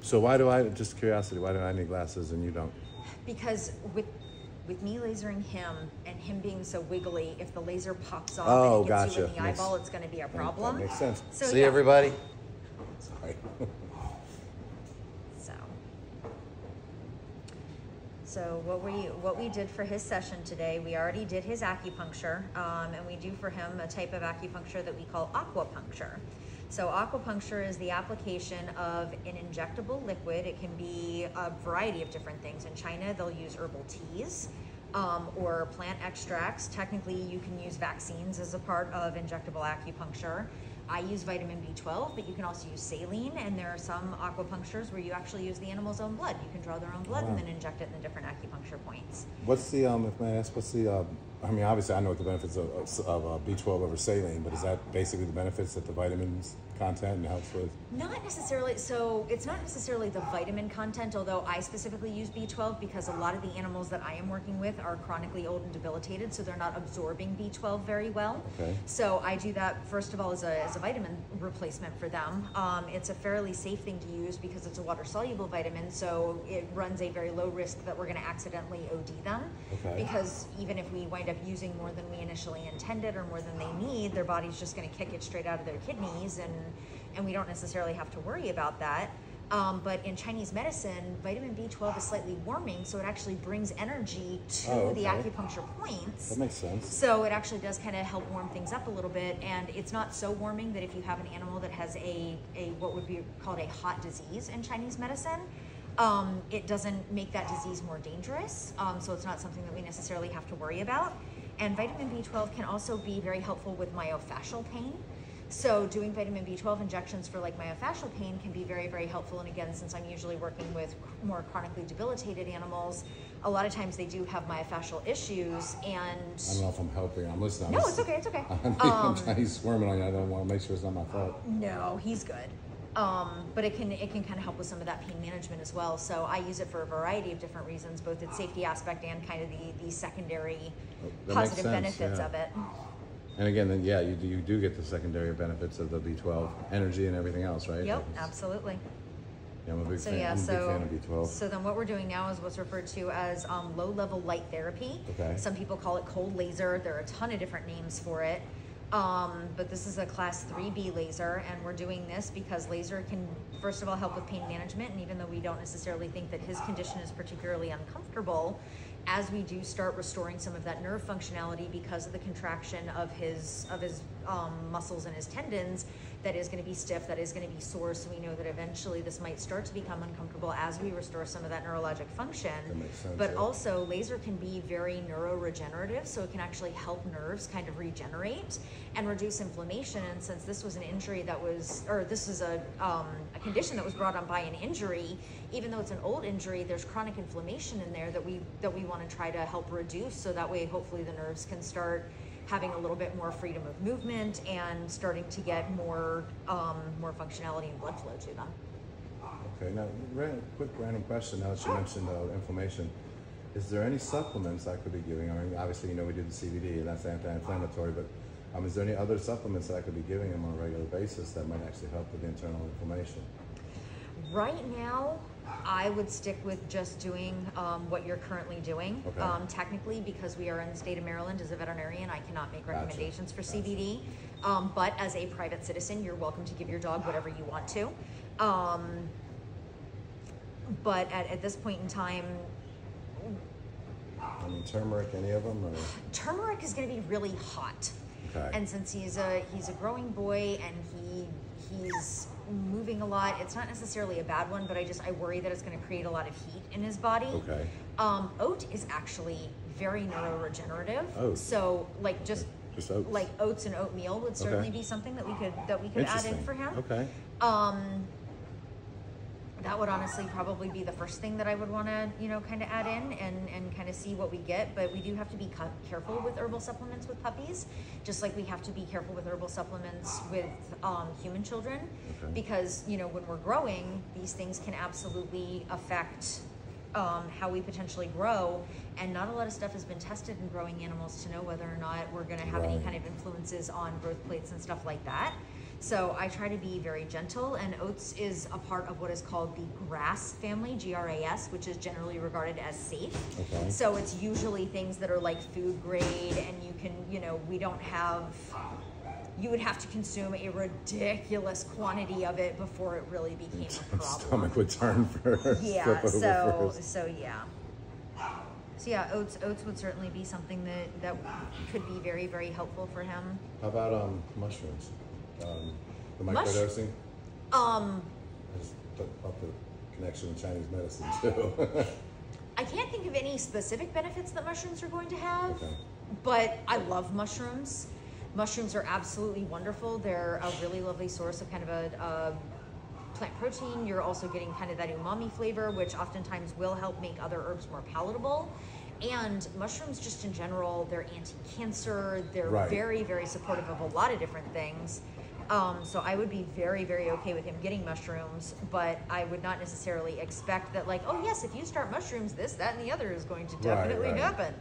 So why do I, just curiosity, why do I need glasses and you don't? Because with with me lasering him and him being so wiggly, if the laser pops off Oh, and it gets you in the Makes- eyeball, it's going to be a problem. That makes sense. So, See yeah. everybody? Sorry. So, so what we what we did for his session today, we already did his acupuncture, um, and we do for him a type of acupuncture that we call aquapuncture. So aquapuncture is the application of an injectable liquid. It can be a variety of different things. In China, they'll use herbal teas. Um, or plant extracts. Technically, you can use vaccines as a part of injectable acupuncture. I use vitamin B12, but you can also use saline, and there are some aquapunctures where you actually use the animal's own blood. You can draw their own blood and then inject it in the different acupuncture points. What's the, um, if may I ask, what's the, uh, I mean, obviously I know what the benefits of, of, of uh, B12 over saline, but is that basically the benefits that the vitamins content and helps with? Not necessarily. So it's not necessarily the vitamin content, although I specifically use B12 because a lot of the animals that I am working with are chronically old and debilitated, so they're not absorbing B12 very well. Okay. So I do that first of all as a, as a vitamin replacement for them. Um, it's a fairly safe thing to use because it's a water soluble vitamin, so it runs a very low risk that we're going to accidentally OD them. Okay. Because even if we wind up using more than we initially intended or more than they need, their body's just going to kick it straight out of their kidneys, and and we don't necessarily have to worry about that. Um, but in Chinese medicine, vitamin B12 is slightly warming, so it actually brings energy to Oh, the acupuncture points. That makes sense. So it actually does kind of help warm things up a little bit, and it's not so warming that if you have an animal that has a, a what would be called a hot disease in Chinese medicine, um, it doesn't make that disease more dangerous. Um, so it's not something that we necessarily have to worry about. And vitamin B12 can also be very helpful with myofascial pain. So doing vitamin B12 injections for like myofascial pain can be very, very helpful. And again, since I'm usually working with more chronically debilitated animals, a lot of times they do have myofascial issues and I don't know if I'm helping. I'm listening. No, it's okay. It's okay. I'm, Um, Chinese squirming on you. I don't want to make sure it's not my fault. no, he's good. Um, but it can it can kind of help with some of that pain management as well. So I use it for a variety of different reasons, both its safety aspect and kind of the the secondary That positive sense, benefits yeah. of it. And again, then yeah, you do, you do get the secondary benefits of the B12 energy and everything else, right? Yep, Like it's- absolutely. Yeah, I'm a big So fan. yeah, I'm a big so fan of B12. so then what we're doing now is what's referred to as um, low level light therapy. Okay. Some people call it cold laser. There are a ton of different names for it. Um, but this is a class 3B laser, and we're doing this because laser can, first of all, help with pain management. And even though we don't necessarily think that his condition is particularly uncomfortable, as we do start restoring some of that nerve functionality because of the contraction of his of his um, muscles and his tendons, that is going to be stiff, that is going to be sore. So we know that eventually this might start to become uncomfortable as we restore some of that neurologic function. That makes sense, But yeah. also, laser can be very neuroregenerative, so it can actually help nerves kind of regenerate and reduce inflammation. And since this was an injury that was, or this is a, um, a condition that was brought on by an injury, even though it's an old injury, there's chronic inflammation in there that we that we want to try to help reduce, so that way, hopefully, the nerves can start having a little bit more freedom of movement and starting to get more um, more functionality and blood flow to them. Okay, now, ran, quick random question. Now that you mentioned uh, inflammation, is there any supplements I could be giving? I mean, obviously, you know, we do the CBD, and that's anti-inflammatory, but um, is there any other supplements that I could be giving him on a regular basis that might actually help with the internal inflammation? Right now, I would stick with just doing um, what you're currently doing. Okay. Um, technically, because we are in the state of Maryland as a veterinarian, I cannot make Gotcha. recommendations for Gotcha. CBD. Um, but as a private citizen, you're welcome to give your dog whatever you want to. Um, but at, at this point in time, I mean, turmeric, any of them? Or? turmeric is going to be really hot. Okay. And since he's a he's a growing boy and he he's moving a lot, it's not necessarily a bad one, but I just I worry that it's going to create a lot of heat in his body. Okay. Um, oat is actually very neuroregenerative. So like just Just oats. like oats and oatmeal would certainly Okay. be something that we could that we could add in for him. Okay. Um, that would honestly probably be the first thing that I would want to, you know, kind of add in and, and kind of see what we get. But we do have to be ca- careful with herbal supplements with puppies, just like we have to be careful with herbal supplements with um, human children, Okay. because you know when we're growing, these things can absolutely affect um, how we potentially grow. And not a lot of stuff has been tested in growing animals to know whether or not we're going to have any kind of influences on growth plates and stuff like that. So I try to be very gentle, and oats is a part of what is called the grass family, G R A S, which is generally regarded as safe. Okay. So it's usually things that are like food grade, and you can, you know, we don't have. You would have to consume a ridiculous quantity of it before it really became a problem. stomach would turn first. Yeah. So first. so yeah. So yeah, oats oats would certainly be something that that could be very very helpful for him. How about um mushrooms? Um, the microdosing. Um, I just thought about the connection with Chinese medicine too. I can't think of any specific benefits that mushrooms are going to have, Okay. but I love mushrooms. Mushrooms are absolutely wonderful. They're a really lovely source of kind of a, a plant protein. You're also getting kind of that umami flavor, which oftentimes will help make other herbs more palatable. And mushrooms, just in general, they're anti-cancer. They're Right. very, very supportive of a lot of different things. Um, so I would be very, very okay with him getting mushrooms, but I would not necessarily expect that, like, oh yes, if you start mushrooms, this, that, and the other is going to definitely right. happen.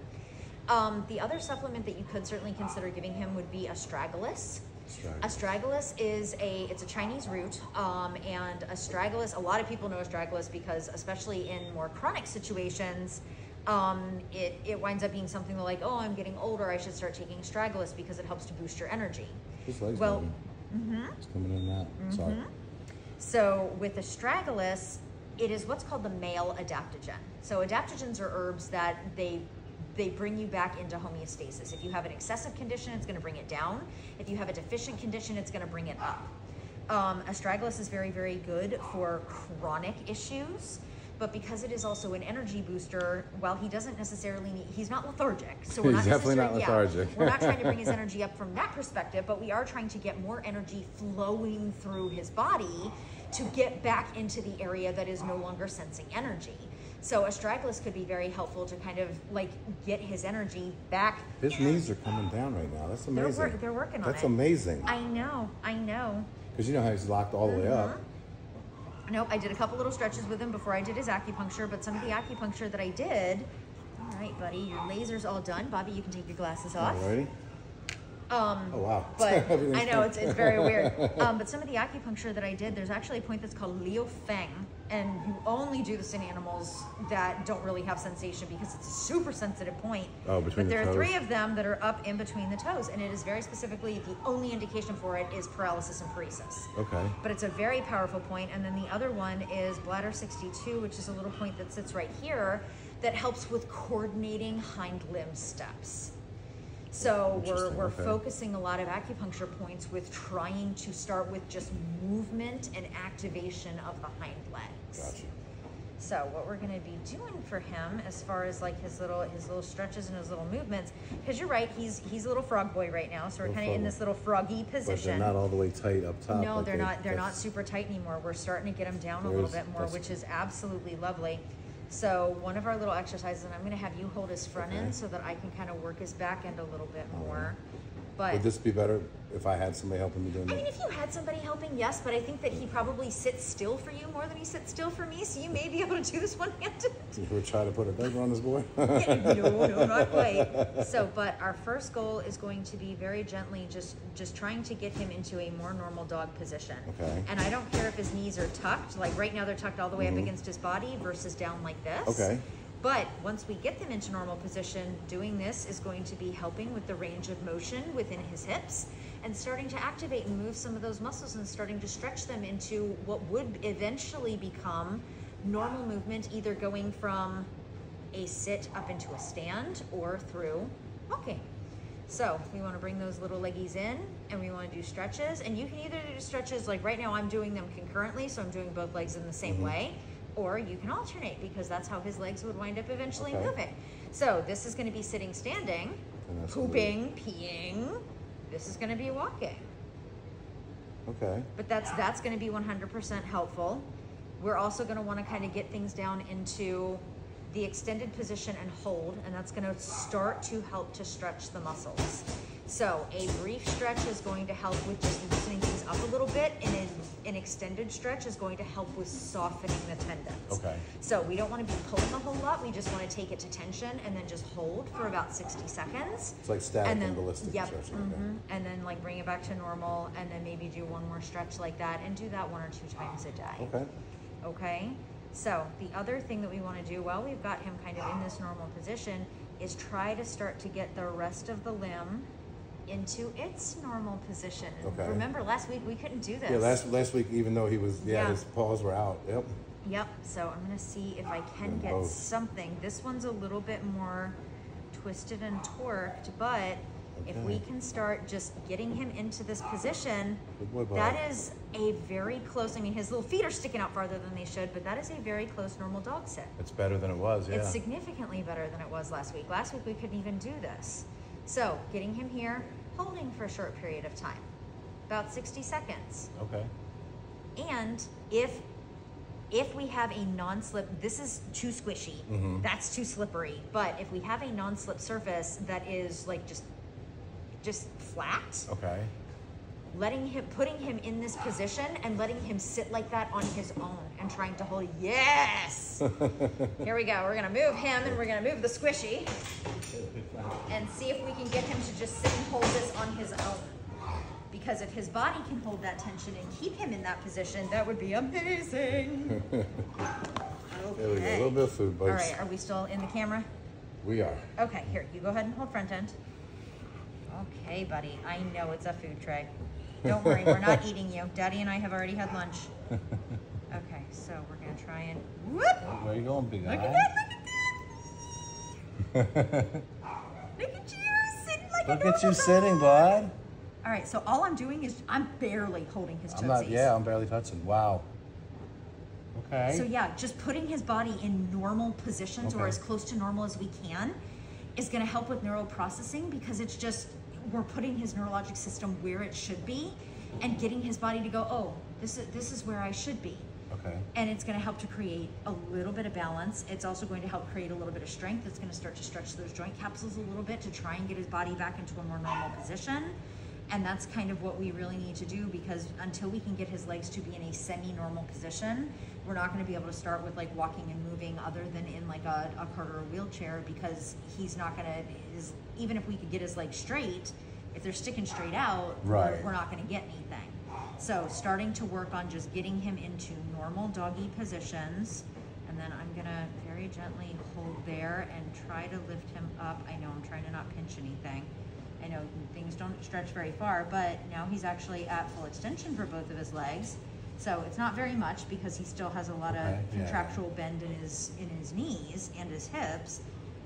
Um, the other supplement that you could certainly consider giving him would be astragalus. Astragalus. Astragalus is a it's a Chinese root, um, and astragalus. A lot of people know astragalus because, especially in more chronic situations, um, it it winds up being something like, oh, I'm getting older, I should start taking astragalus because it helps to boost your energy. Legs Well, moving. It's coming in and out. Sorry. So with astragalus, it is what's called the male adaptogen. So adaptogens are herbs that they they bring you back into homeostasis. If you have an excessive condition, it's going to bring it down. If you have a deficient condition, it's going to bring it up. Um, astragalus is very, very good for chronic issues, but because it is also an energy booster, while he doesn't necessarily need, he's not lethargic. So we're He's not definitely not necessarily- yeah, lethargic. we're not trying to bring his energy up from that perspective, but we are trying to get more energy flowing through his body to get back into the area that is no longer sensing energy. So astragalus could be very helpful to kind of like get his energy back. His knees are coming down right now. That's They're, amazing. wor- they're working on That's it. amazing. I know, I know. Because you know how he's locked all the way up. Uh-huh. Nope, I did a couple little stretches with him before I did his acupuncture, but some of the acupuncture that I did. All right, buddy, your laser's all done. Bobby, you can take your glasses off. Alrighty. Um, Oh wow. but I know it's, it's very weird. Um, but some of the acupuncture that I did, there's actually a point that's called Liu Feng, and you only do this in animals that don't really have sensation because it's a super sensitive point. Oh, between but the there are three of them that are up in between the toes, and it is very specifically the only indication for it is paralysis and paresis. Okay. But it's a very powerful point, and then the other one is bladder 62, which is a little point that sits right here that helps with coordinating hind limb steps. So we're, we're okay. focusing a lot of acupuncture points with trying to start with just movement and activation of the hind legs. Gotcha. So what we're going to be doing for him, as far as like his little his little stretches and his little movements, because you're right, he's he's a little frog boy right now, so we're kind of in this little froggy position. But they're not all the way tight up top. No, like they're they- not. They're not super tight anymore. We're starting to get them down a little bit more, which is absolutely lovely. So one of our little exercises, and I'm going to have you hold his front Okay. end so that I can kind of work his back end a little bit more. right. But Would this be better if I had somebody helping me do doing I mean, that? if you had somebody helping, yes. But I think that he probably sits still for you more than he sits still for me. So you may be able to do this one-handed. You would try to put a diaper on this boy? Yeah, no, no, not quite. So, but our first goal is going to be very gently just just trying to get him into a more normal dog position. Okay. And I don't care if his knees are tucked, like right now they're tucked all the way up against his body versus down like this. Mm-hmm. Okay. But once we get them into normal position, doing this is going to be helping with the range of motion within his hips and starting to activate and move some of those muscles and starting to stretch them into what would eventually become normal movement, either going from a sit up into a stand or through walking. So we want to bring those little leggies in and we want to do stretches. And you can either do stretches like right now I'm doing them concurrently, so I'm doing both legs in the same Mhm. way, or you can alternate because that's how his legs would wind up eventually Okay. moving. So this is going to be sitting standing, And that's what we- pooping, peeing. This is going to be walking. Okay. But that's that's going to be 100% helpful. We're also going to want to kind of get things down into the extended position and hold, and that's going to start to help to stretch the muscles. So a brief stretch is going to help with just loosening things up a little bit, and in, an extended stretch is going to help with softening the tendons. Okay. So we don't want to be pulling a whole lot. We just want to take it to tension and then just hold for about 60 seconds. It's like static and then, and ballistic Yep. stretching, okay. mhm, And then like bring it back to normal and then maybe do one more stretch like that and do that one or two times a day. Okay. Okay, so the other thing that we want to do while we've got him kind of in this normal position is try to start to get the rest of the limb into its normal position. Okay. Remember, last week we couldn't do this. Yeah, last last week, even though he was, yeah, Yeah. his paws were out. Yep. Yep, so I'm gonna see if I can Them get both. something. This one's a little bit more twisted and torqued, but if we can start just getting him into this position, boy, that is a very close, I mean, his little feet are sticking out farther than they should, but that is a very close normal dog sit. It's better than it was. Yeah. It's significantly better than it was last week. Last week we couldn't even do this. So getting him here, holding for a short period of time, about 60 seconds. okay. And if if we have a non-slip, this is too squishy. mm-hmm. That's too slippery. But if we have a non-slip surface that is like just just flat, Okay. letting him putting him in this position and letting him sit like that on his own and trying to hold yes here we go we're gonna move him and we're gonna move the squishy and see if we can get him to just sit and hold this on his own because if his body can hold that tension and keep him in that position that would be amazing okay There we go. A little bit of food, all bugs. right are we still in the camera We are. Okay, here, you go ahead and hold front end. Okay, buddy, I know it's a food tray. Don't worry, we're not eating you. Daddy and I have already had lunch. Okay, so we're gonna try and whoop! Where you going, big Look at that, look at that! Look at you sitting like a Look at you sitting, bud. All right, so all I'm doing is I'm barely holding his toesies. I'm not. Yeah, I'm barely touching. Wow. Okay. So yeah, just putting his body in normal positions or as close to normal as we can is going to help with neural processing because it's just we're putting his neurologic system where it should be and getting his body to go, "Oh, this is this is where I should be." Okay. And it's going to help to create a little bit of balance. It's also going to help create a little bit of strength. It's going to start to stretch those joint capsules a little bit to try and get his body back into a more normal position. And that's kind of what we really need to do because until we can get his legs to be in a semi-normal position, we're not going to be able to start with like walking and moving other than in like a, a cart or a wheelchair because he's not going to, is even if we could get his legs straight, if they're sticking straight out, we're, Right. we're not going to get anything. So starting to work on just getting him into normal doggy positions. And then I'm gonna very gently hold there and try to lift him up. I know I'm trying to not pinch anything. I know things don't stretch very far, but now he's actually at full extension for both of his legs. So it's not very much because he still has a lot of yeah. contractual bend in his in his knees and his hips.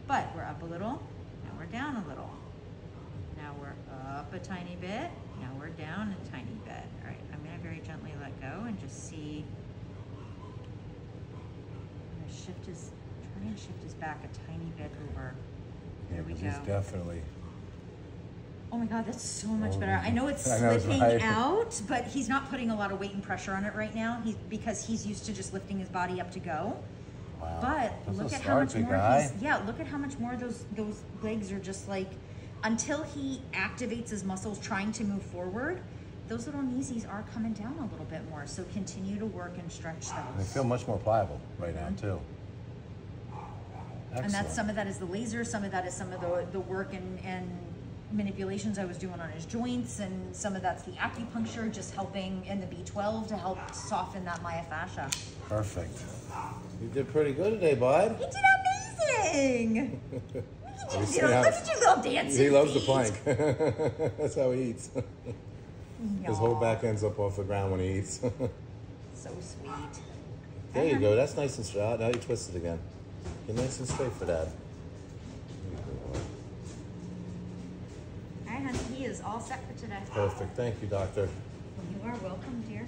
But we're up a little, now we're down a little. Up a tiny bit. Now we're down a tiny bit. All right, I'm gonna very gently let go and just see. I'm gonna shift his, try and shift his back a tiny bit over. Yeah, There we 'cause go. he's definitely. Oh my god, that's so much better. I know it's I know, it's slipping out, but he's not putting a lot of weight and pressure on it right now. He's because he's used to just lifting his body up to go. Wow. But That's look at how much more guy. he's yeah, look at how much more those those legs are just like until he activates his muscles trying to move forward, those little kneesies are coming down a little bit more. So continue to work and stretch those. They feel much more pliable right now too. and that's some of that is the laser, some of that is some of the the work and and manipulations I was doing on his joints, and some of that's the acupuncture, just helping in the B12 to help soften that myofascia. Perfect. You did pretty good today, bud. You did amazing. You, little- saying look at you little dancing He loves the feet. plank. That's how he eats. His whole back ends up off the ground when he eats. So sweet. there you uh-huh. go. That's nice and straight. Now you twist it again. Get nice and straight for that. All right, honey, he is all set for today. Perfect. Thank you, doctor. You are welcome, dear.